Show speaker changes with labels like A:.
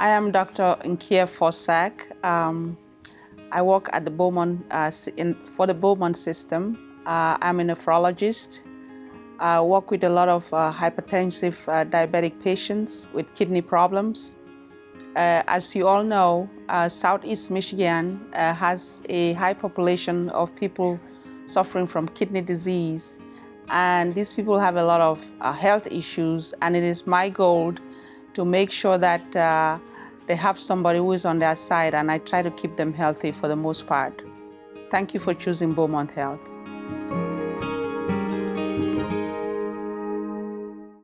A: I am Dr. Nkie Forsac. Um, I work at the Beaumont uh, in, for the Beaumont system. Uh, I'm a nephrologist. I work with a lot of uh, hypertensive uh, diabetic patients with kidney problems. Uh, as you all know, uh, Southeast Michigan has a high population of people suffering from kidney disease. And these people have a lot of health issues, and it is my goal to make sure that they have somebody who is on their side and I try to keep them healthy for the most part. Thank you for choosing Beaumont Health.